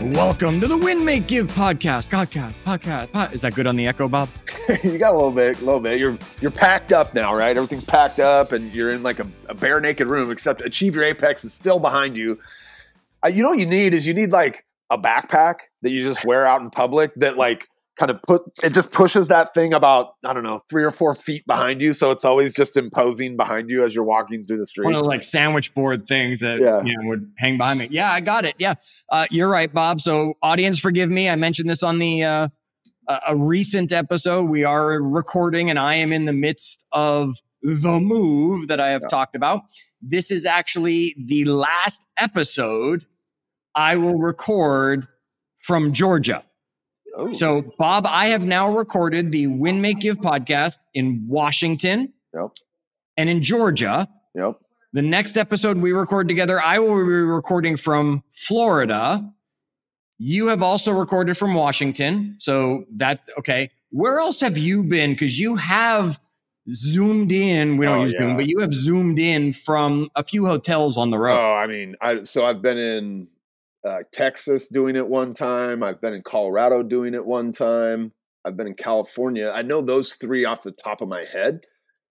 Welcome to the Win Make Give podcast. Podcast, podcast, pod. Is that good on the echo, Bob? you got a little bit, a little bit. You're you're packed up now, right? Everything's packed up, and you're in like a, a bare naked room. Except Achieve Your Apex is still behind you. Uh, you know what you need is you need like a backpack that you just wear out in public that like kind of put it just pushes that thing about I don't know three or four feet behind you, so it's always just imposing behind you as you're walking through the street. One of those like sandwich board things that yeah. you know, would hang behind me. Yeah, I got it. Yeah, uh, you're right, Bob. So audience, forgive me. I mentioned this on the uh, a recent episode. We are recording, and I am in the midst of the move that I have yeah. talked about. This is actually the last episode I will record from Georgia. Oh. So, Bob, I have now recorded the Win Make Give podcast in Washington yep. and in Georgia. Yep. The next episode we record together, I will be recording from Florida. You have also recorded from Washington. So that, okay. Where else have you been? Because you have zoomed in. We don't oh, use yeah. Zoom, but you have zoomed in from a few hotels on the road. Oh, I mean, I, so I've been in uh, Texas doing it one time. I've been in Colorado doing it one time. I've been in California. I know those three off the top of my head.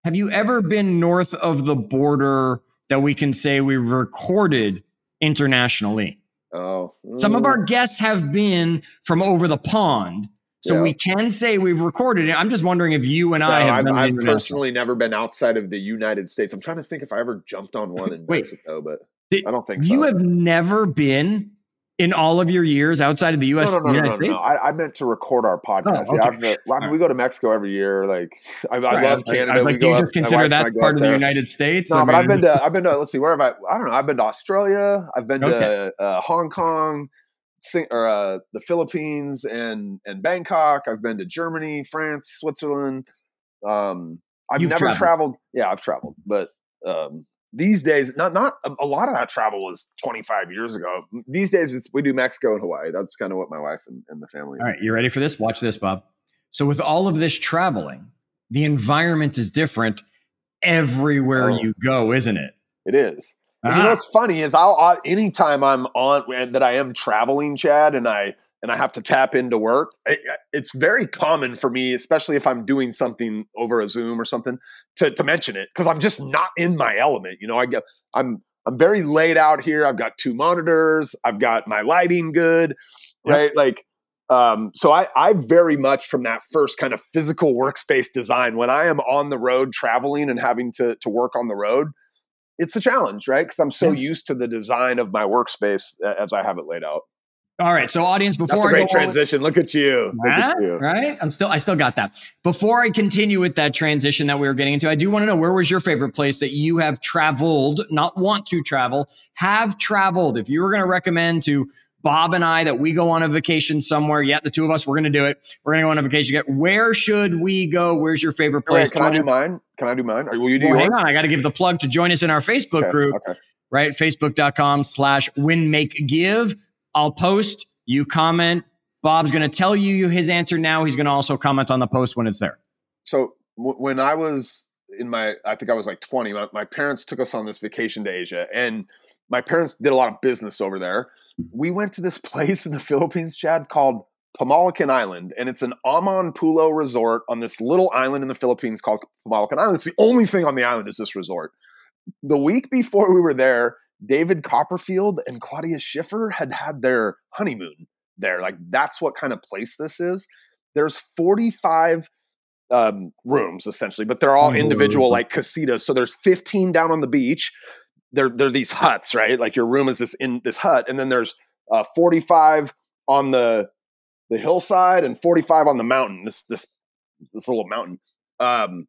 Have you ever been north of the border that we can say we recorded internationally? Oh, some of our mm. guests have been from over the pond. So yeah. we can say we've recorded it. I'm just wondering if you and no, I have. I've, I've personally never been outside of the United States. I'm trying to think if I ever jumped on one in Wait, Mexico, but I don't think so. You have never been in all of your years outside of the U.S. No, no, no, no, no. I, I, meant to record our podcast. Oh, okay. yeah, I mean, we go to Mexico every year. Like I, love Canada. I, like, do you just consider that part of the United States? No, I mean, but I've been to I've been to let's see where have I? I don't know. I've been to Australia. I've been to uh, Hong Kong, or uh, the Philippines, and and Bangkok. I've been to Germany, France, Switzerland. Um, I've You've never traveled. traveled. Yeah, I've traveled, but um, these days not not a lot of that travel was 25 years ago. These days we do mexico and hawaii. That's kind of what my wife and, and the family all right you ready for this? Watch this bob. So with all of this traveling the environment is different everywhere oh. you go isn't it? It is. Uh-huh. you know what's funny is I'll, I'll anytime i'm on that i am traveling chad and i and I have to tap into work, it's very common for me, especially if I'm doing something over a Zoom or something, to, to mention it because I'm just not in my element. You know, I get I'm I'm very laid out here. I've got two monitors. I've got my lighting good, right? Yep. Like, um, so I I very much from that first kind of physical workspace design when I am on the road traveling and having to to work on the road. It's a challenge, right? Because I'm so yeah. used to the design of my workspace as I have it laid out. All right, so audience, before That's a great transition. Look at you. Look at you. Right, I'm still, I still got that. Before I continue with that transition that we were getting into, I do want to know where was your favorite place that you have traveled, not want to travel, have traveled. If you were going to recommend to Bob and I that we go on a vacation somewhere, yeah, the two of us, we're going to do it. We're going to go on a vacation. Where should we go? Where's your favorite place? Wait, can I do mine? Can I do mine? Or will you do well, yours? Hang on, I got to give the plug to join us in our Facebook okay, group. Okay. Right, facebook.com slash win make give I'll post, you comment. Bob's going to tell you his answer now. He's going to also comment on the post when it's there. So w- when I was in my, I think I was like 20, my, my parents took us on this vacation to Asia and my parents did a lot of business over there. We went to this place in the Philippines, Chad, called Pamalican Island, and it's an Amanpulo resort on this little island in the Philippines called Pamalican Island. It's the only thing on the island is this resort. The week before we were there, David Copperfield and Claudia Schiffer had had their honeymoon there. Like that's what kind of place this is. There's 45 um, rooms essentially, but they're all individual like casitas. So there's 15 down on the beach. There are these huts, right? Like your room is this in this hut, and then there's uh, 45 on the the hillside and 45 on the mountain. This this this little mountain. Um,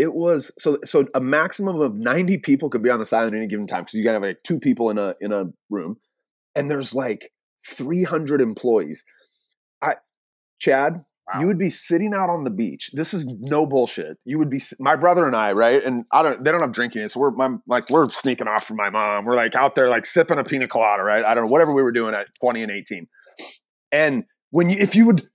it was so so a maximum of 90 people could be on the island at any given time because you gotta have like two people in a in a room and there's like 300 employees. I chad wow. you would be sitting out on the beach. This is no bullshit. You would be my brother and i right? And i don't they don't have drinking so we're my, like we're sneaking off from my mom. We're like out there like sipping a pina colada right? I don't know whatever we were doing at 20 and 18 and when you if you would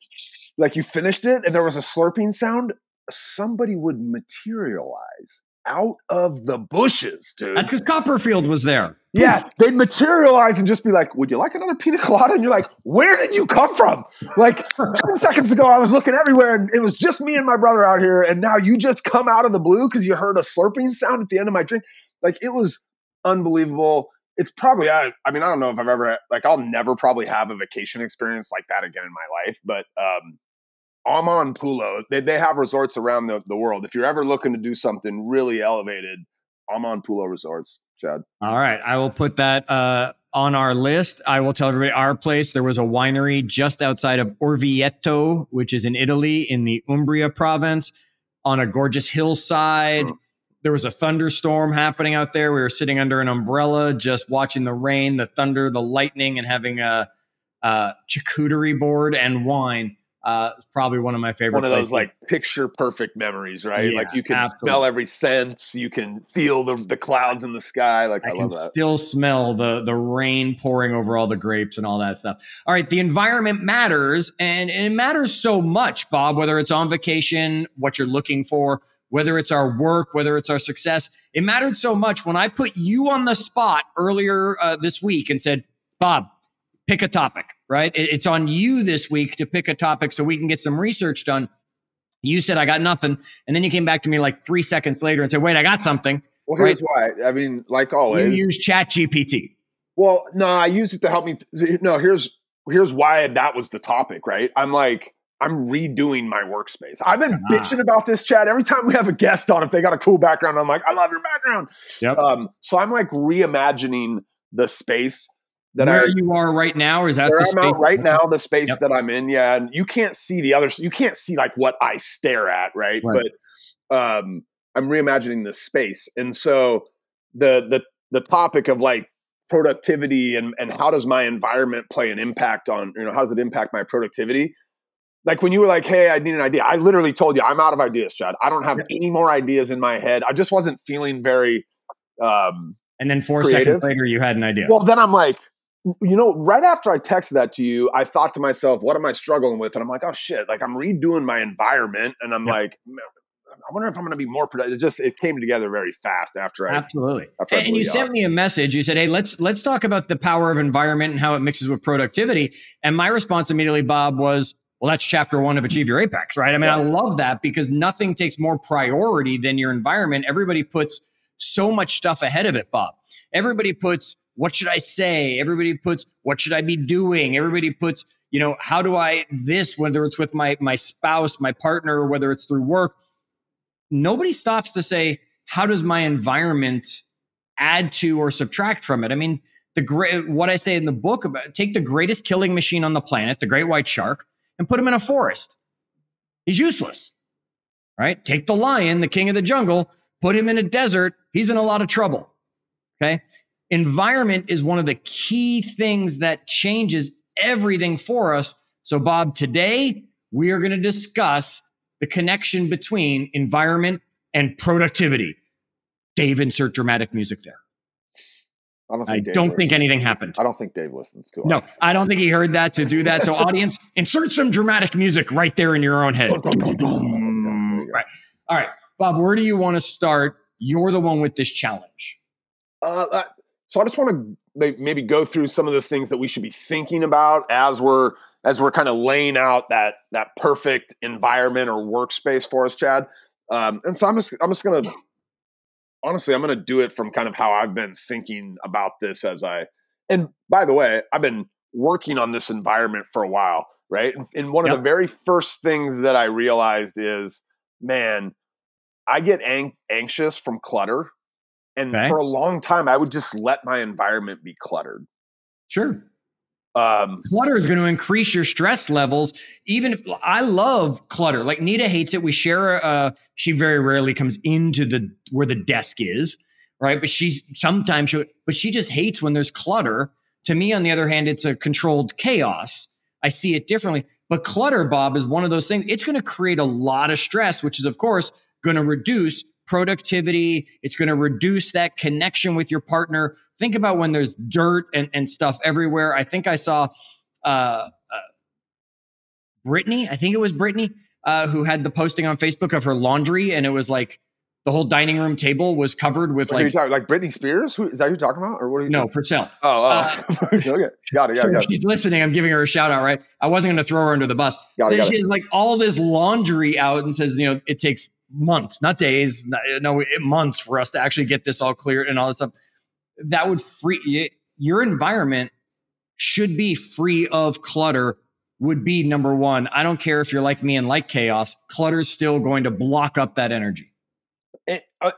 like you finished it and there was a slurping sound somebody would materialize out of the bushes, dude. That's because Copperfield was there. Yeah, they'd materialize and just be like, "Would you like another pina colada?" And you're like, "Where did you come from?" Like ten seconds ago, I was looking everywhere, and it was just me and my brother out here, and now you just come out of the blue because you heard a slurping sound at the end of my drink. Like it was unbelievable. It's probably I, I mean I don't know if I've ever like I'll never probably have a vacation experience like that again in my life, but um, Amanpulo, they, they have resorts around the, the world. If you're ever looking to do something really elevated, Amanpulo Resorts, Chad. All right. I will put that uh, on our list. I will tell everybody our place. There was a winery just outside of Orvieto, which is in Italy in the Umbria province on a gorgeous hillside. Mm. There was a thunderstorm happening out there. We were sitting under an umbrella, just watching the rain, the thunder, the lightning, and having a, a charcuterie board and wine uh, probably one of my favorite. One of those like picture perfect memories, right? Yeah, like you can absolutely. smell every sense, you can feel the, the clouds in the sky. Like I, I can still smell the the rain pouring over all the grapes and all that stuff. All right, the environment matters, and, and it matters so much, Bob. Whether it's on vacation, what you're looking for, whether it's our work, whether it's our success, it mattered so much when I put you on the spot earlier uh, this week and said, Bob, pick a topic right? It's on you this week to pick a topic so we can get some research done. You said, I got nothing. And then you came back to me like three seconds later and said, wait, I got something. Well, here's right? why. I mean, like always, you use Chat GPT. Well, no, I use it to help me. No, here's here's why that was the topic, right? I'm like, I'm redoing my workspace. I've been ah. bitching about this Chad every time we have a guest on. If they got a cool background, I'm like, I love your background. Yep. Um, so I'm like reimagining the space that where I, you are right now, or is that where I'm right now, the space yep. that I'm in? Yeah, and you can't see the other. You can't see like what I stare at, right? right. But um, I'm reimagining this space, and so the the the topic of like productivity and and how does my environment play an impact on you know how does it impact my productivity? Like when you were like, "Hey, I need an idea," I literally told you I'm out of ideas, Chad. I don't have any more ideas in my head. I just wasn't feeling very. Um, and then four creative. seconds later, you had an idea. Well, then I'm like, you know, right after I texted that to you, I thought to myself, what am I struggling with? And I'm like, oh shit, like I'm redoing my environment. And I'm like, I wonder if I'm going to be more productive. It just it came together very fast after I absolutely. After and, I and you sent me a message. You said, "Hey, let's let's talk about the power of environment and how it mixes with productivity." And my response immediately, Bob, was, "Well, that's chapter one of Achieve Your Apex, right?" I mean, yeah. I love that because nothing takes more priority than your environment. Everybody puts so much stuff ahead of it, Bob. Everybody puts what should I say? Everybody puts what should I be doing? Everybody puts, you know, how do I this, whether it's with my my spouse, my partner, whether it's through work. Nobody stops to say, how does my environment add to or subtract from it? I mean, the great what I say in the book about take the greatest killing machine on the planet, the great white shark, and put him in a forest. He's useless. Right? Take the lion, the king of the jungle, put him in a desert, he's in a lot of trouble. Okay? Environment is one of the key things that changes everything for us. So, Bob, today we are going to discuss the connection between environment and productivity. Dave, insert dramatic music there. I don't think, I don't think anything happened. I don't think Dave listens to it. No, I don't think he heard that to do that. So, audience, insert some dramatic music right there in your own head. right. All right. Bob, where do you want to start? You're the one with this challenge. Uh, so I just want to maybe go through some of the things that we should be thinking about as we're as we're kind of laying out that that perfect environment or workspace for us, Chad. Um, and so I'm just I'm just gonna honestly I'm gonna do it from kind of how I've been thinking about this as I. And by the way, I've been working on this environment for a while, right? And one of yep. the very first things that I realized is, man, I get ang- anxious from clutter and okay. for a long time, I would just let my environment be cluttered. Sure. Um, clutter is going to increase your stress levels. Even if I love clutter, like Nita hates it. We share. Uh, she very rarely comes into the where the desk is, right? But she's sometimes, she, but she just hates when there's clutter. To me, on the other hand, it's a controlled chaos. I see it differently. But clutter, Bob, is one of those things. It's going to create a lot of stress, which is, of course, going to reduce productivity. It's going to reduce that connection with your partner. Think about when there's dirt and, and stuff everywhere. I think I saw uh, uh, Brittany, I think it was Brittany, uh, who had the posting on Facebook of her laundry, and it was like the whole dining room table was covered with like talking, like Britney Spears. Who is that? You're talking about, or what? Are you no? Purcell. Oh, oh. Uh, okay, got it. Got it. So got it. she's listening. I'm giving her a shout out, right? I wasn't going to throw her under the bus. Got it, then got she it. has like all this laundry out and says, you know, it takes months, not days, not, no, months for us to actually get this all cleared and all this stuff. That would free your environment should be free of clutter would be number one. I don't care if you're like me and like chaos, clutter's still going to block up that energy. It, uh,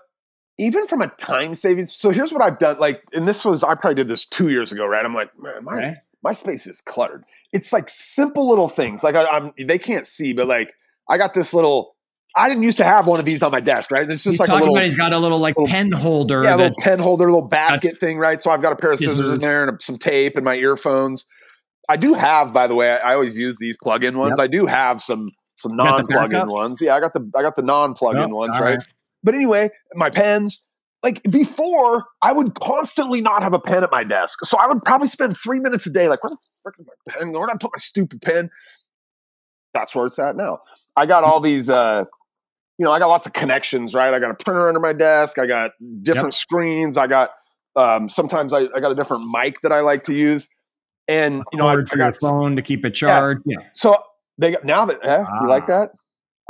even from a time savings. So here's what I've done. Like, and this was I probably did this two years ago, right? I'm like, man, my Okay. my space is cluttered. It's like simple little things. Like I, I'm they can't see, but like I got this little. I didn't used to have one of these on my desk, right? It's just He's like a talking little, about he's got a little like little- pen holder yeah, a little pen holder, little basket thing, right? So I've got a pair of scissors, Scissors. in there and some tape and my earphones. I do have, by the way, I, I always use these plug-in ones. I do have some some non-plug-in ones. Yeah, I got the I got the non-plug-in Oh, ones, right? right. But anyway, my pens. Like before, I would constantly not have a pen at my desk, so I would probably spend three minutes a day. Like, where the frick is my pen? Where did I put my stupid pen? That's where it's at now. I got all these. uh you know, I got lots of connections, right? I got a printer under my desk. I got different screens. I got um, sometimes I, I got a different mic that I like to use, and you know, I, I cord for your got phone to keep it charged. Yeah. so they got now that eh, you like Ah. that?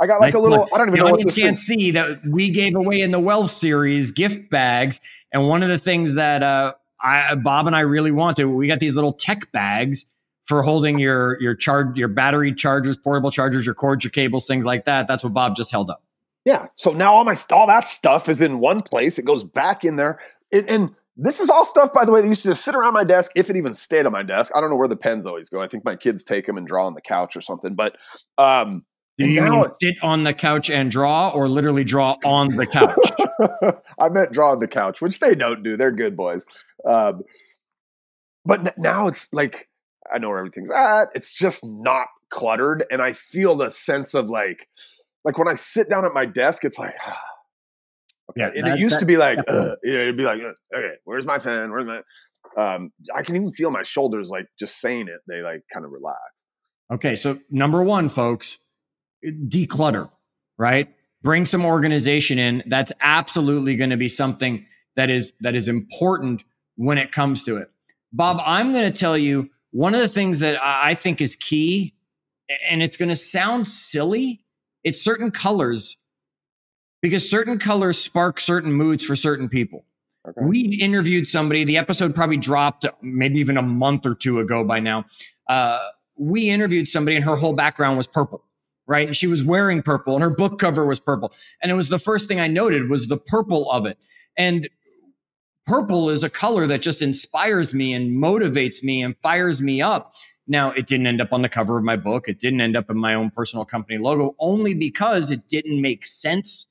I got like Nice a little. plug. I don't even the know what this can't is. see that we gave away in the Wealth series gift bags, and one of the things that uh, I, Bob and I really wanted, we got these little tech bags for holding your your charge, your battery chargers, portable chargers, your cords, your cables, things like that. That's what Bob just held up. Yeah. So now all my all that stuff is in one place. It goes back in there, and, and this is all stuff, by the way, that used to just sit around my desk if it even stayed on my desk. I don't know where the pens always go. I think my kids take them and draw on the couch or something. But um, Do you mean sit on the couch and draw, or literally draw on the couch? I meant draw on the couch, which they don't do. They're good boys. Um, but n- now it's like I know where everything's at. It's just not cluttered, and I feel the sense of like, like when I sit down at my desk, it's like. ah, Okay. Yeah, and that- it used that- to be like, uh, it'd be like, okay, where's my pen? Where's my? Um, I can even feel my shoulders like just saying it. They like kind of relax. Okay, so number one, folks, declutter, right? Bring some organization in. That's absolutely going to be something that is that is important when it comes to it. Bob, I'm going to tell you one of the things that I think is key, and it's going to sound silly. It's certain colors because certain colors spark certain moods for certain people. Okay. We interviewed somebody. The episode probably dropped maybe even a month or two ago by now. Uh, we interviewed somebody, and her whole background was purple, right? And she was wearing purple, and her book cover was purple. And it was the first thing I noted was the purple of it. And purple is a color that just inspires me and motivates me and fires me up. Now, it didn't end up on the cover of my book. It didn't end up in my own personal company logo, only because it didn't make sense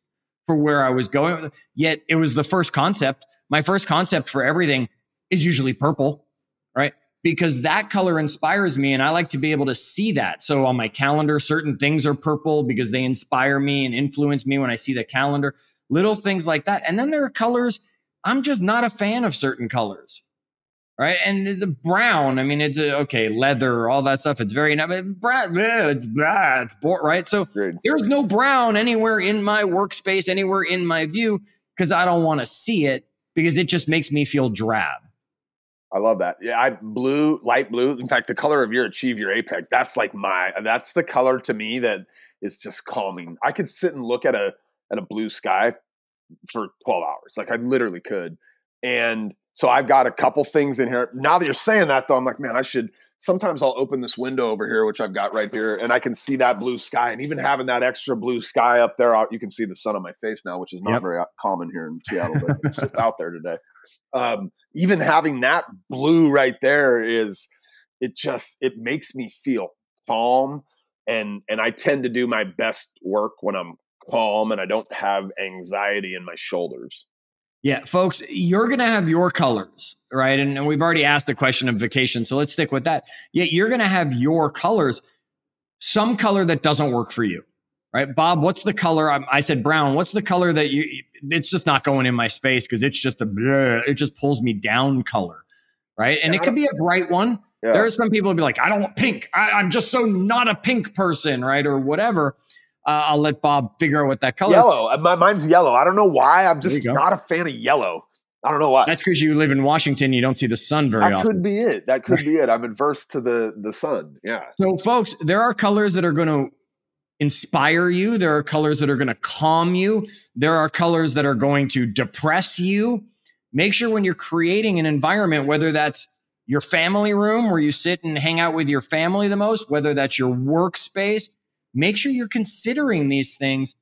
for where I was going. Yet it was the first concept. My first concept for everything is usually purple, right? Because that color inspires me and I like to be able to see that. So on my calendar, certain things are purple because they inspire me and influence me when I see the calendar, little things like that. And then there are colors, I'm just not a fan of certain colors. Right. And the brown, I mean, it's uh, okay, leather, all that stuff. It's very, but brown, it's, blah, it's boring, right? So there's no brown anywhere in my workspace, anywhere in my view, because I don't want to see it because it just makes me feel drab. I love that. Yeah, I blue, light blue. In fact, the color of your achieve your apex. That's like my. That's the color to me that is just calming. I could sit and look at a at a blue sky for twelve hours. Like I literally could. And so I've got a couple things in here. Now that you're saying that, though, I'm like, man, I should. Sometimes I'll open this window over here, which I've got right here, and I can see that blue sky. And even having that extra blue sky up there, out- you can see the sun on my face now, which is not Yep. very common here in Seattle, but it's just out there today um, even having that blue right there is it just it makes me feel calm and and i tend to do my best work when i'm calm and i don't have anxiety in my shoulders Yeah, folks, you're going to have your colors, right? And, and we've already asked the question of vacation, so let's stick with that. Yeah, you're going to have your colors, some color that doesn't work for you, right? Bob, what's the color? I, I said brown. What's the color that you, it's just not going in my space because it's just a, bleh, it just pulls me down color, right? And And it could be a bright one. yeah There are some people who be like, I don't want pink. I, I'm just so not a pink person, right? Or whatever. Uh, I'll let Bob figure out what that color. Yellow. Is. Uh, my mine's yellow. I don't know why. I'm just not a fan of yellow. I don't know why. That's because you live in Washington. You don't see the sun very that often. That could be it. That could be it. I'm adverse to the the sun. Yeah. So, folks, there are colors that are going to inspire you. There are colors that are going to calm you. There are colors that are going to depress you. Make sure when you're creating an environment, whether that's your family room where you sit and hang out with your family the most, whether that's your workspace, make sure you're considering these things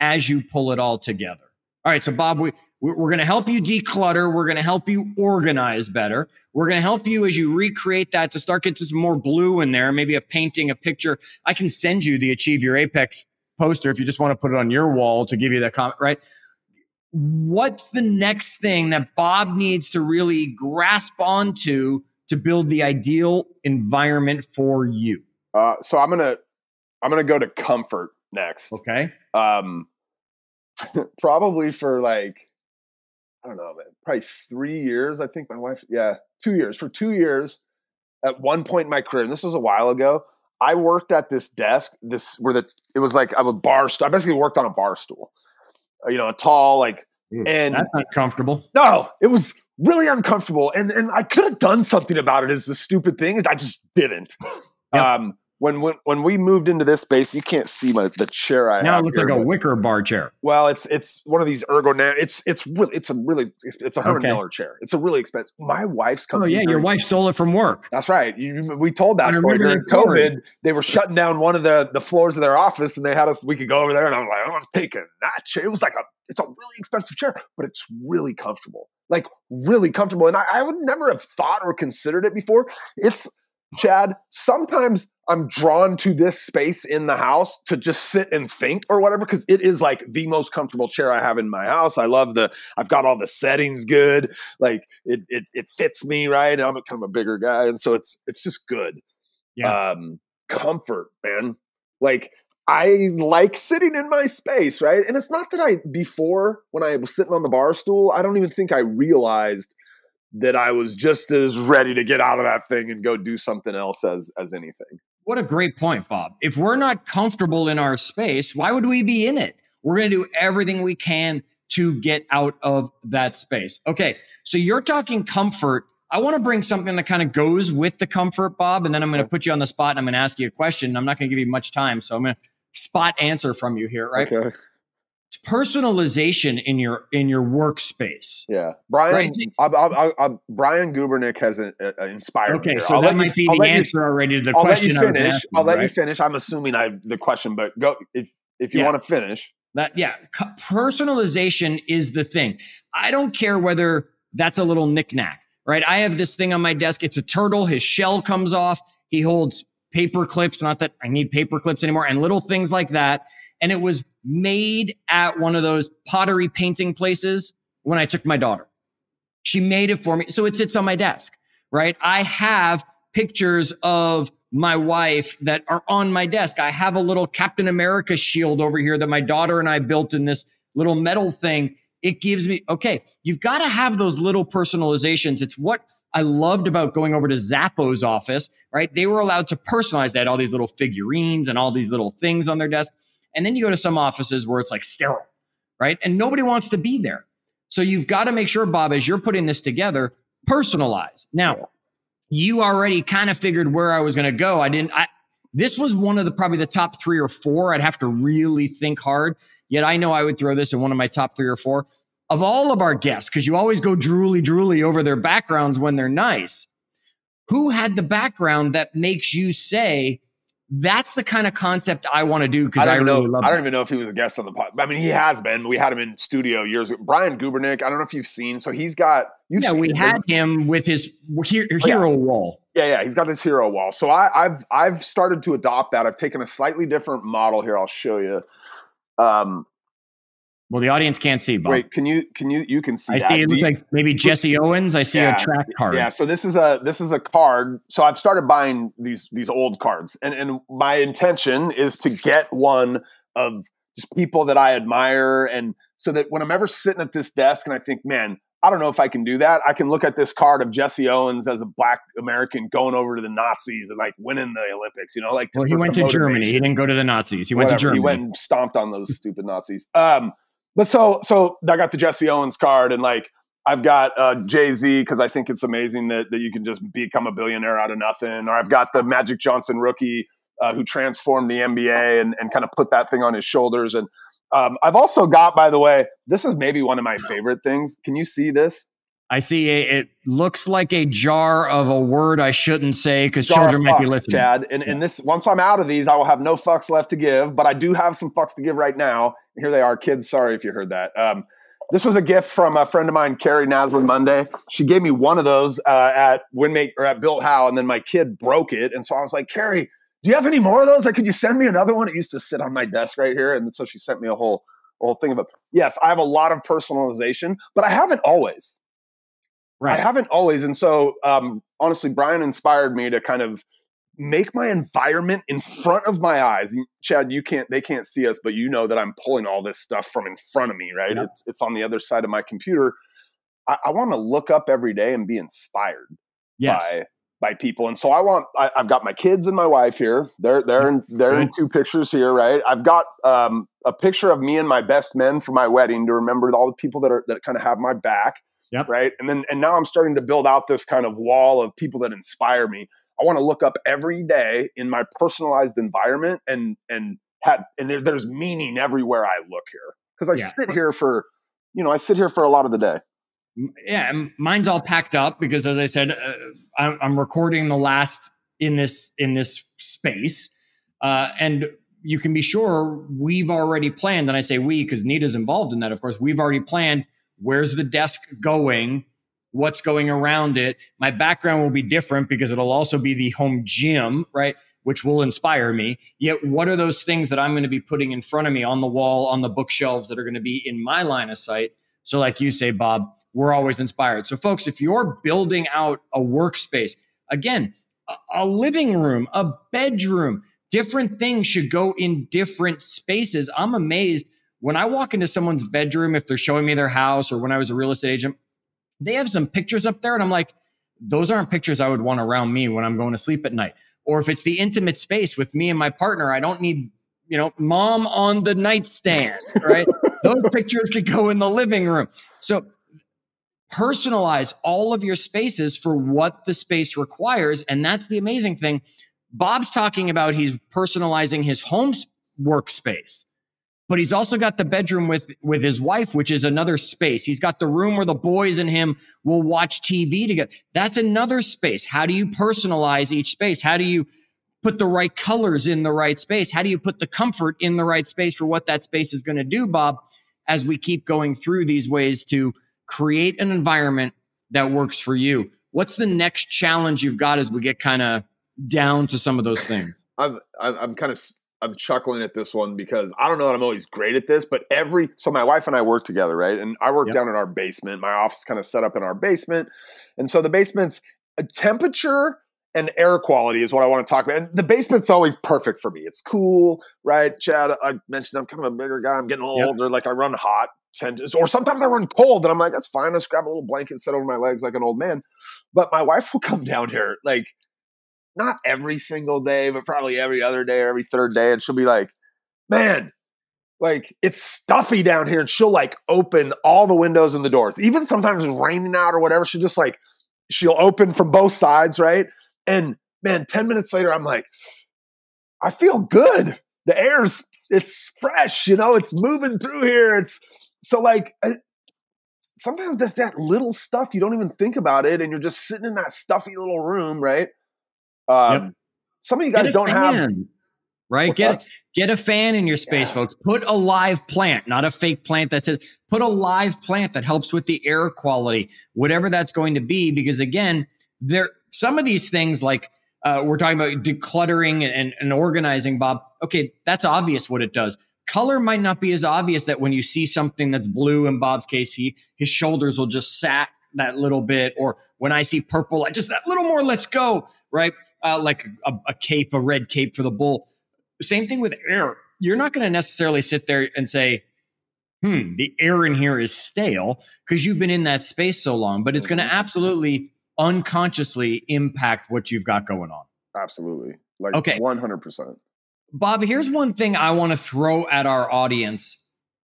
as you pull it all together. All right, so Bob, we, we're going to help you declutter. We're going to help you organize better. We're going to help you as you recreate that to start getting some more blue in there, maybe a painting, a picture. I can send you the Achieve Your Apex poster if you just want to put it on your wall to give you that comment, right? what's the next thing that Bob needs to really grasp onto to build the ideal environment for you? Uh, so I'm gonna I'm gonna go to comfort next. Okay. Um, probably for like I don't know, man, probably three years. I think my wife, yeah, two years. For two years, at one point in my career, and this was a while ago, I worked at this desk. This where the it was like I was bar. Stool. I basically worked on a bar stool you know, a tall, like, mm, and that's uncomfortable. No, it was really uncomfortable. And and I could have done something about it. Is the stupid thing is I just didn't. Yep. Um, when, when when we moved into this space, you can't see my the chair I now it looks here, like a wicker bar chair. Well, it's it's one of these ergonomic. It's it's really it's a really it's a Herman okay. Miller chair. It's a really expensive. My wife's oh, company. Oh yeah, your wife stole it from work. That's right. You, we told that story during COVID. They were shutting down one of the the floors of their office, and they had us. We could go over there, and I'm like, I'm taking that chair. It was like a it's a really expensive chair, but it's really comfortable. Like really comfortable, and I, I would never have thought or considered it before. It's Chad, sometimes I'm drawn to this space in the house to just sit and think or whatever, because it is like the most comfortable chair I have in my house. I love the, I've got all the settings good. Like it, it, it fits me right. I'm kind of a bigger guy. And so it's, it's just good. Yeah. Um, comfort, man. Like I like sitting in my space, right? And it's not that I, before when I was sitting on the bar stool, I don't even think I realized that I was just as ready to get out of that thing and go do something else as as anything. What a great point, Bob. If we're not comfortable in our space, why would we be in it? We're going to do everything we can to get out of that space. Okay, so you're talking comfort. I want to bring something that kind of goes with the comfort, Bob, and then I'm going to put you on the spot and I'm going to ask you a question. I'm not going to give you much time, so I'm going to spot answer from you here, right? Okay personalization in your in your workspace. Yeah, Brian. Right? I, I, I, Brian Gubernick has a, a inspired. Okay, so that might you, be I'll the answer you, already to the I'll question. Let you finish. Asking, I'll let right? you finish. I'm assuming I the question, but go if if you yeah. want to finish. That yeah, personalization is the thing. I don't care whether that's a little knickknack, right? I have this thing on my desk. It's a turtle. His shell comes off. He holds paper clips. Not that I need paper clips anymore, and little things like that and it was made at one of those pottery painting places when I took my daughter. She made it for me. So it sits on my desk, right? I have pictures of my wife that are on my desk. I have a little Captain America shield over here that my daughter and I built in this little metal thing. It gives me, okay, you've got to have those little personalizations. It's what I loved about going over to Zappos office, right? They were allowed to personalize that, all these little figurines and all these little things on their desk. And then you go to some offices where it's like sterile, right? And nobody wants to be there. So you've got to make sure, Bob, as you're putting this together, personalize. Now, you already kind of figured where I was going to go. I didn't, I, this was one of the probably the top three or four. I'd have to really think hard. Yet I know I would throw this in one of my top three or four of all of our guests, because you always go drooly, drooly over their backgrounds when they're nice. Who had the background that makes you say, that's the kind of concept I want to do because I, I, really know, love. I don't that. even know if he was a guest on the pod. I mean, he has been. We had him in studio years. ago. Brian Gubernick. I don't know if you've seen. So he's got. yeah, we had him with his hero oh, yeah. wall. Yeah, yeah, he's got this hero wall. So I, I've I've started to adopt that. I've taken a slightly different model here. I'll show you. Um, well, the audience can't see. Bob. Wait, can you can you you can see? I that. see it looks like maybe Jesse Owens. I see yeah, a track card. Yeah, so this is a this is a card. So I've started buying these these old cards, and and my intention is to get one of just people that I admire, and so that when I'm ever sitting at this desk and I think, man, I don't know if I can do that. I can look at this card of Jesse Owens as a black American going over to the Nazis and like winning the Olympics, you know, like well, he went to Germany. He didn't go to the Nazis. He went to Germany. He went and stomped on those stupid Nazis. Um, but so so I got the Jesse Owens card and like I've got uh, Jay Z because I think it's amazing that that you can just become a billionaire out of nothing. Or I've got the Magic Johnson rookie uh, who transformed the NBA and, and kind of put that thing on his shoulders. And um, I've also got, by the way, this is maybe one of my favorite things. Can you see this? I see a, it looks like a jar of a word I shouldn't say because children might be listening. Chad, and, and this once I'm out of these, I will have no fucks left to give, but I do have some fucks to give right now. Here they are, kids. Sorry if you heard that. Um, this was a gift from a friend of mine, Carrie Naslin Monday. She gave me one of those uh, at Winmate or at Built How, and then my kid broke it, and so I was like, Carrie, do you have any more of those? Like, could you send me another one? It used to sit on my desk right here, and so she sent me a whole whole thing of it. Yes, I have a lot of personalization, but I haven't always. Right. I haven't always, and so um, honestly, Brian inspired me to kind of make my environment in front of my eyes. Chad, you can't they can't see us, but you know that I'm pulling all this stuff from in front of me, right? Yep. It's it's on the other side of my computer. I, I want to look up every day and be inspired yes. by by people. And so I want I, have got my kids and my wife here. They're they're in they're in two pictures here, right? I've got um, a picture of me and my best men for my wedding to remember all the people that are that kind of have my back. Yep. Right. And then and now I'm starting to build out this kind of wall of people that inspire me. I want to look up every day in my personalized environment and and have and there, there's meaning everywhere I look here because I yeah. sit here for you know I sit here for a lot of the day. Yeah, mine's all packed up because as I said, uh, I'm, I'm, recording the last in this in this space, uh, and you can be sure we've already planned. And I say we because Nita's involved in that. Of course, we've already planned. Where's the desk going? what's going around it. My background will be different because it'll also be the home gym, right? Which will inspire me. Yet, what are those things that I'm going to be putting in front of me on the wall, on the bookshelves that are going to be in my line of sight? So, like you say, Bob, we're always inspired. So, folks, if you're building out a workspace, again, a, living room, a bedroom, different things should go in different spaces. I'm amazed when I walk into someone's bedroom, if they're showing me their house or when I was a real estate agent, they have some pictures up there, and I'm like, those aren't pictures I would want around me when I'm going to sleep at night. Or if it's the intimate space with me and my partner, I don't need, you know, mom on the nightstand, right? those pictures could go in the living room. So personalize all of your spaces for what the space requires. And that's the amazing thing. Bob's talking about he's personalizing his home workspace but he's also got the bedroom with with his wife which is another space. He's got the room where the boys and him will watch tv together that's another space. How do you personalize each space? How do you put the right colors in the right space? How do you put the comfort in the right space for what that space is going to do bob as we keep going through these ways to create an environment that works for you? What's the next challenge you've got as we get kind of down to some of those things? I'm i'm kind of I'm chuckling at this one because I don't know that I'm always great at this, but every so my wife and I work together, right? And I work yep. down in our basement. My office kind of set up in our basement. And so the basement's a temperature and air quality is what I want to talk about. And the basement's always perfect for me. It's cool, right? Chad, I mentioned I'm kind of a bigger guy. I'm getting yep. older. Like I run hot, or sometimes I run cold, and I'm like, that's fine. Let's grab a little blanket, set over my legs like an old man. But my wife will come down here, like not every single day, but probably every other day or every third day. And she'll be like, man, like it's stuffy down here. And she'll like open all the windows and the doors. Even sometimes it's raining out or whatever. She'll just like, she'll open from both sides, right? And man, 10 minutes later, I'm like, I feel good. The air's, it's fresh, you know, it's moving through here. It's so like, I, sometimes that's that little stuff you don't even think about it and you're just sitting in that stuffy little room right um, yep. Some of you guys don't fan, have right. Get that? get a fan in your space, yeah. folks. Put a live plant, not a fake plant. That's it. Put a live plant that helps with the air quality, whatever that's going to be. Because again, there some of these things like uh, we're talking about decluttering and, and organizing, Bob. Okay, that's obvious what it does color might not be as obvious that when you see something that's blue in Bob's case, he his shoulders will just sat that little bit, or when I see purple, I just that little more. Let's go, right? Uh, like a, a cape, a red cape for the bull. Same thing with air. You're not going to necessarily sit there and say, hmm, the air in here is stale because you've been in that space so long, but it's going to mm-hmm. absolutely unconsciously impact what you've got going on. Absolutely. Like okay. 100%. Bob, here's one thing I want to throw at our audience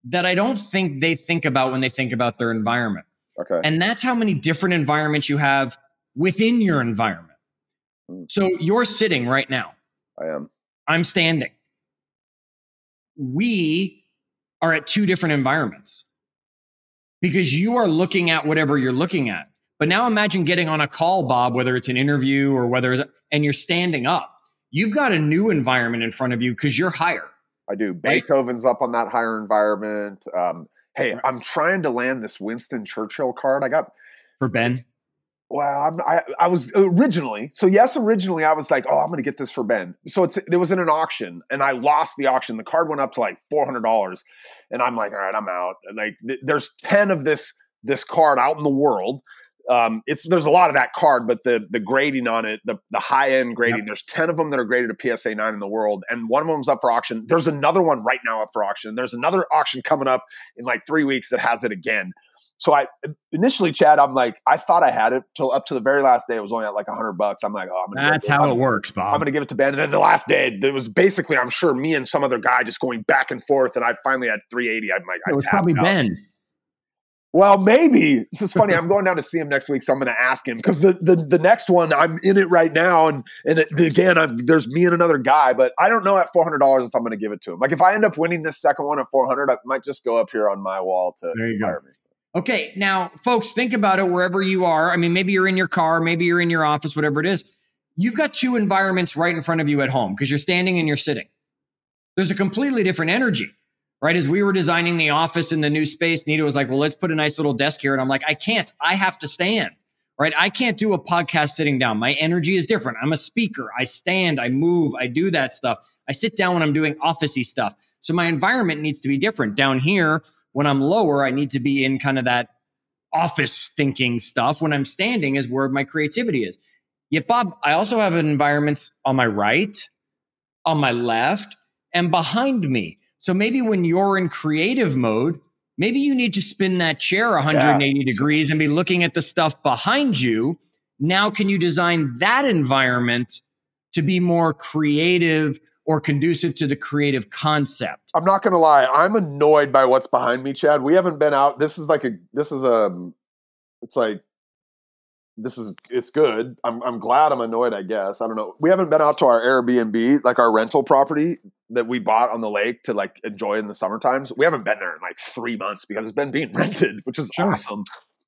that I don't think they think about when they think about their environment. Okay. And that's how many different environments you have within your environment. Mm. So you're sitting right now. I am. I'm standing. We are at two different environments because you are looking at whatever you're looking at. But now imagine getting on a call, Bob, whether it's an interview or whether, and you're standing up. You've got a new environment in front of you because you're higher. I do. Right? Beethoven's up on that higher environment. Um, hey, I'm trying to land this Winston Churchill card. I got for Ben. Well, I'm, i I was originally so yes. Originally, I was like, oh, I'm going to get this for Ben. So it's it was in an auction, and I lost the auction. The card went up to like four hundred dollars, and I'm like, all right, I'm out. And like, th- there's ten of this this card out in the world. Um, it's there's a lot of that card, but the the grading on it, the the high end grading, yep. there's ten of them that are graded a PSA nine in the world, and one of them's up for auction. There's another one right now up for auction. There's another auction coming up in like three weeks that has it again. So I initially, Chad, I'm like, I thought I had it till up to the very last day. It was only at like a hundred bucks. I'm like, oh, I'm gonna that's how it, it works, Bob. I'm gonna give it to Ben. And then the last day, it was basically, I'm sure, me and some other guy just going back and forth. And I finally had 380. I'm like, it was probably out. Ben. Well, maybe this is funny. I'm going down to see him next week, so I'm going to ask him because the, the the next one I'm in it right now, and and it, again, I'm, there's me and another guy, but I don't know at four hundred dollars if I'm going to give it to him. Like if I end up winning this second one at four hundred, I might just go up here on my wall to there you go. me. Okay, now, folks, think about it wherever you are. I mean, maybe you're in your car, maybe you're in your office, whatever it is. You've got two environments right in front of you at home because you're standing and you're sitting. There's a completely different energy, right? As we were designing the office in the new space, Nita was like, well, let's put a nice little desk here. And I'm like, I can't. I have to stand, right? I can't do a podcast sitting down. My energy is different. I'm a speaker. I stand, I move, I do that stuff. I sit down when I'm doing officey stuff. So my environment needs to be different. Down here, when I'm lower, I need to be in kind of that office thinking stuff. When I'm standing is where my creativity is. Yet, Bob, I also have environments on my right, on my left, and behind me. So maybe when you're in creative mode, maybe you need to spin that chair 180 yeah. degrees and be looking at the stuff behind you. Now, can you design that environment to be more creative or conducive to the creative concept. I'm not going to lie. I'm annoyed by what's behind me, Chad. We haven't been out. This is like a, this is a, it's like, this is, it's good. I'm, I'm glad I'm annoyed, I guess. I don't know. We haven't been out to our Airbnb, like our rental property that we bought on the lake to like enjoy in the summer times. We haven't been there in like three months because it's been being rented, which is sure. awesome.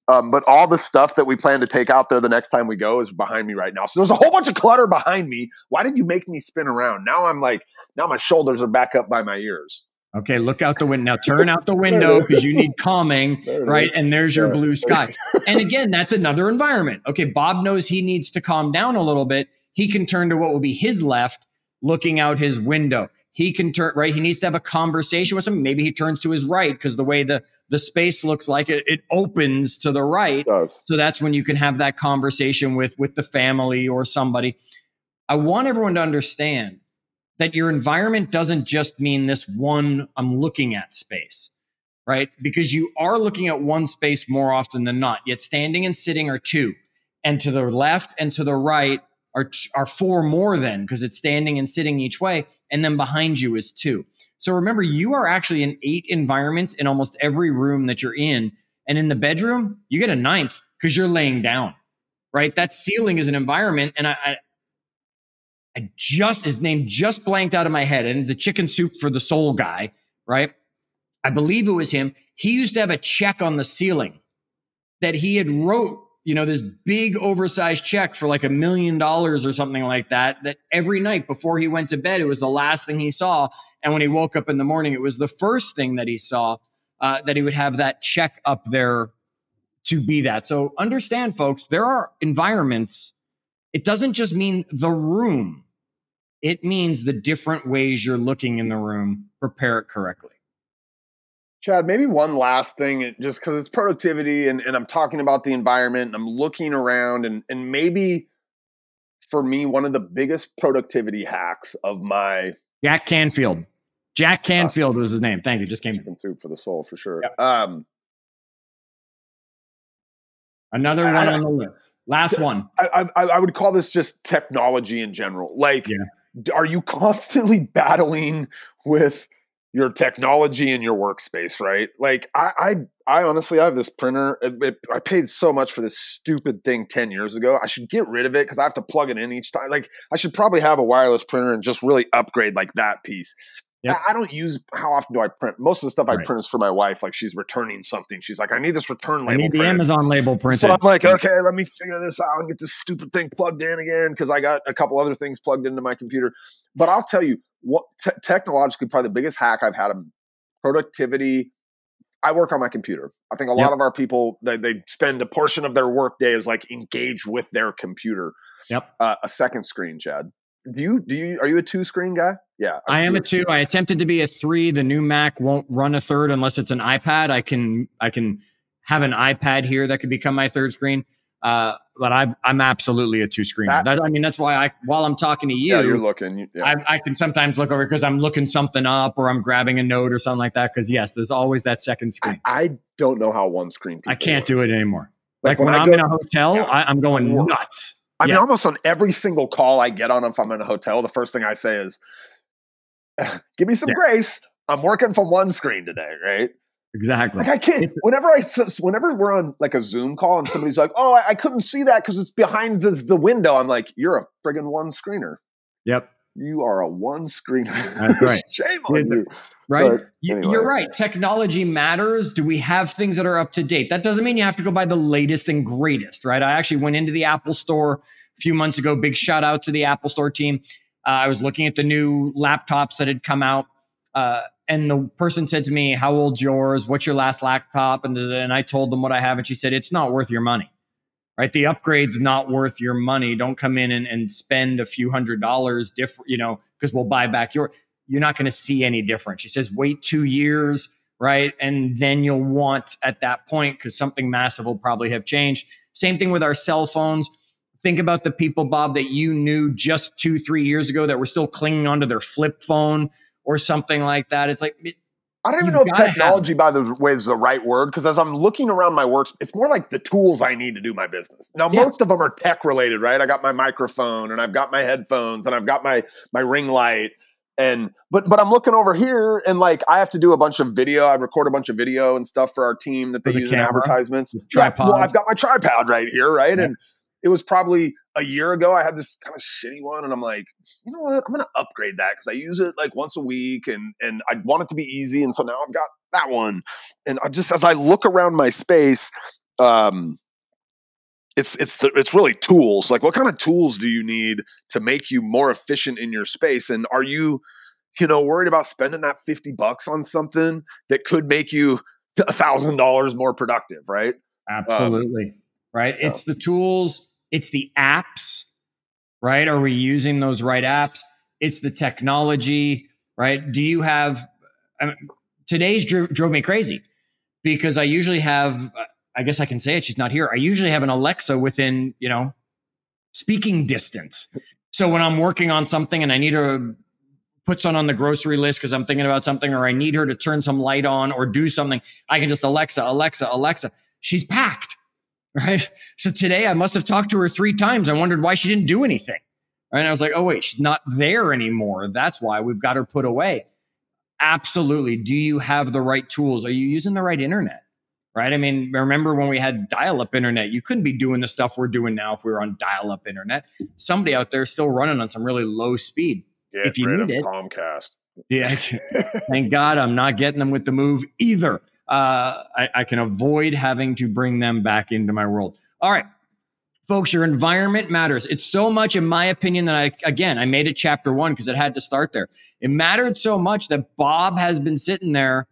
Um, but all the stuff that we plan to take out there the next time we go is behind me right now. So there's a whole bunch of clutter behind me. Why did you make me spin around? Now I'm like, now my shoulders are back up by my ears. Okay, look out the window. Now turn out the window because you need calming, right? And there's your blue sky. And again, that's another environment. Okay, Bob knows he needs to calm down a little bit. He can turn to what will be his left, looking out his window he can turn right. He needs to have a conversation with him. Maybe he turns to his right because the way the the space looks like it, it opens to the right. So that's when you can have that conversation with with the family or somebody. I want everyone to understand that your environment doesn't just mean this one I'm looking at space, right? Because you are looking at one space more often than not. Yet standing and sitting are two. And to the left and to the right are are four more then because it's standing and sitting each way and then behind you is two. So remember you are actually in eight environments in almost every room that you're in and in the bedroom you get a ninth because you're laying down right? That ceiling is an environment and I, I I just his name just blanked out of my head and the chicken soup for the soul guy right? I believe it was him. He used to have a check on the ceiling that he had wrote you know, this big oversized check for like a million dollars or something like that, that every night before he went to bed, it was the last thing he saw. And when he woke up in the morning, it was the first thing that he saw uh, that he would have that check up there to be that. So understand, folks, there are environments. It doesn't just mean the room, it means the different ways you're looking in the room. Prepare it correctly. Chad, maybe one last thing, just because it's productivity and, and I'm talking about the environment and I'm looking around and, and maybe for me, one of the biggest productivity hacks of my Jack Canfield. Jack Canfield uh, was his name. Thank you. Just came. Chicken soup for the soul for sure. Um, Another one I, on the list. Last one. I, I, I would call this just technology in general. Like, yeah. are you constantly battling with your technology in your workspace, right? Like, I, I, I honestly, I have this printer. It, it, I paid so much for this stupid thing ten years ago. I should get rid of it because I have to plug it in each time. Like, I should probably have a wireless printer and just really upgrade like that piece. Yep. I, don't use how often do I print? Most of the stuff I print is for my wife. Like she's returning something. She's like, I need this return label. I need the printed. Amazon label printed. So I'm like, okay, let me figure this out and get this stupid thing plugged in again because I got a couple other things plugged into my computer. But I'll tell you what te- technologically, probably the biggest hack I've had of productivity. I work on my computer. I think a yep. lot of our people they, they spend a portion of their workday is like engaged with their computer. Yep. Uh, a second screen, Chad do you do you are you a two screen guy? Yeah, I am a two. I attempted to be a three. The new Mac won't run a third unless it's an iPad. I can I can have an iPad here that could become my third screen. Uh, but I've, I'm absolutely a two screen. That, I mean, that's why I, while I'm talking to you, yeah, you're looking. Yeah. I, I, can sometimes look over because I'm looking something up or I'm grabbing a note or something like that. Because yes, there's always that second screen. I, I don't know how one screen. I can't work. do it anymore. Like, like when, when I'm go, in a hotel, yeah, I, am going nuts. I yeah. mean, almost on every single call I get on if I'm in a hotel, the first thing I say is, "Give me some grace. I'm working from one screen today, right?" Exactly. Like I can't. Whenever I, whenever we're on like a Zoom call and somebody's like, "Oh, I, I couldn't see that because it's behind the the window," I'm like, "You're a friggin' one screener." Yep. You are a one screener. That's right. Shame on you. Right. Anyway. You're right. Technology matters. Do we have things that are up to date? That doesn't mean you have to go buy the latest and greatest, right? I actually went into the Apple store a few months ago. Big shout out to the Apple store team. Uh, I was looking at the new laptops that had come out. Uh, and the person said to me, "How old's yours? What's your last laptop?" And, and I told them what I have, and she said, "It's not worth your money." right? The upgrade's not worth your money. Don't come in and, and spend a few hundred dollars different, you know, because we'll buy back your. You're not going to see any difference. She says, wait two years, right? And then you'll want at that point, because something massive will probably have changed. Same thing with our cell phones. Think about the people, Bob, that you knew just two, three years ago that were still clinging onto their flip phone or something like that. It's like it, I don't even know if technology, by the way, is the right word because as I'm looking around my works, it's more like the tools I need to do my business. Now, yeah. most of them are tech related, right? I got my microphone and I've got my headphones and I've got my my ring light and but but I'm looking over here and like I have to do a bunch of video. I record a bunch of video and stuff for our team that they the use camera, in advertisements. Tripod. Well, I've got my tripod right here, right? Yeah. And it was probably a year ago I had this kind of shitty one and I'm like, you know what? I'm going to upgrade that cuz I use it like once a week and and I want it to be easy and so now I've got that one. And I just as I look around my space um it's it's the, it's really tools. Like what kind of tools do you need to make you more efficient in your space and are you you know worried about spending that 50 bucks on something that could make you a thousand dollars more productive, right? Absolutely. Um, right? It's the tools it's the apps, right? Are we using those right apps? It's the technology, right? Do you have, I mean, today's drove, drove me crazy because I usually have, I guess I can say it, she's not here. I usually have an Alexa within, you know, speaking distance. So when I'm working on something and I need to put someone on the grocery list because I'm thinking about something or I need her to turn some light on or do something, I can just Alexa, Alexa, Alexa. She's packed right? So today I must have talked to her three times. I wondered why she didn't do anything. And I was like, oh, wait, she's not there anymore. That's why we've got her put away. Absolutely. Do you have the right tools? Are you using the right internet? Right. I mean, remember when we had dial up internet? You couldn't be doing the stuff we're doing now if we were on dial up internet. Somebody out there still running on some really low speed. Yeah, if you need it. Comcast. Yeah. Thank God I'm not getting them with the move either uh, I, I can avoid having to bring them back into my world. All right, folks, your environment matters. It's so much, in my opinion, that I, again, I made it chapter one because it had to start there. It mattered so much that Bob has been sitting there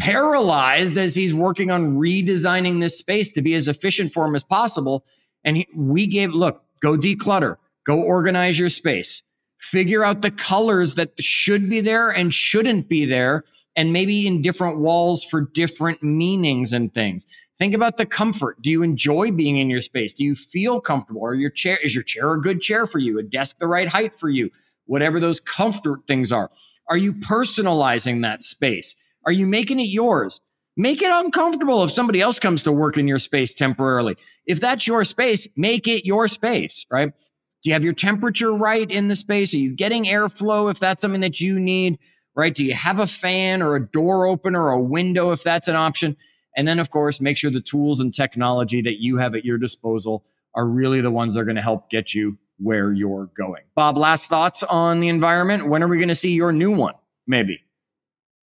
paralyzed as he's working on redesigning this space to be as efficient for him as possible. And he, we gave, look, go declutter, go organize your space, figure out the colors that should be there and shouldn't be there and maybe in different walls for different meanings and things. Think about the comfort. Do you enjoy being in your space? Do you feel comfortable? Or your chair is your chair a good chair for you? A desk the right height for you? whatever those comfort things are. Are you personalizing that space? Are you making it yours? Make it uncomfortable if somebody else comes to work in your space temporarily. If that's your space, make it your space, right? Do you have your temperature right in the space? Are you getting airflow if that's something that you need, right? Do you have a fan or a door opener or a window if that's an option? And then, of course, make sure the tools and technology that you have at your disposal are really the ones that are going to help get you where you're going. Bob, last thoughts on the environment? When are we going to see your new one? Maybe.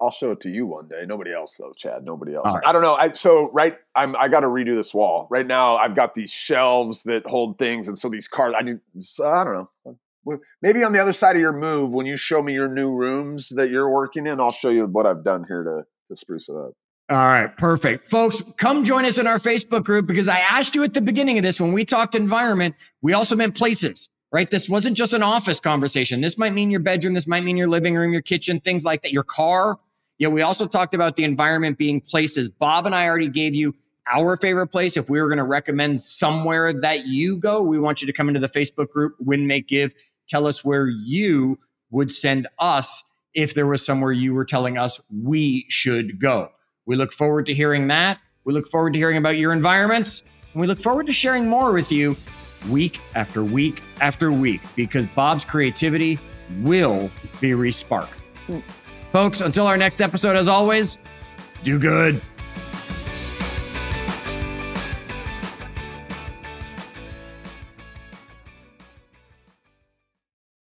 I'll show it to you one day. Nobody else though, Chad. Nobody else. Right. I don't know. I so right. I'm. I got to redo this wall right now. I've got these shelves that hold things, and so these cars. I. So I don't know. Maybe on the other side of your move, when you show me your new rooms that you're working in, I'll show you what I've done here to to spruce it up. All right, perfect. Folks, come join us in our Facebook group because I asked you at the beginning of this when we talked environment, we also meant places, right? This wasn't just an office conversation. This might mean your bedroom, this might mean your living room, your kitchen, things like that, your car. Yeah, we also talked about the environment being places. Bob and I already gave you our favorite place. If we were going to recommend somewhere that you go, we want you to come into the Facebook group, Win, Make, Give. Tell us where you would send us if there was somewhere you were telling us we should go. We look forward to hearing that. We look forward to hearing about your environments. And we look forward to sharing more with you week after week after week because Bob's creativity will be resparked. Mm. Folks, until our next episode, as always, do good.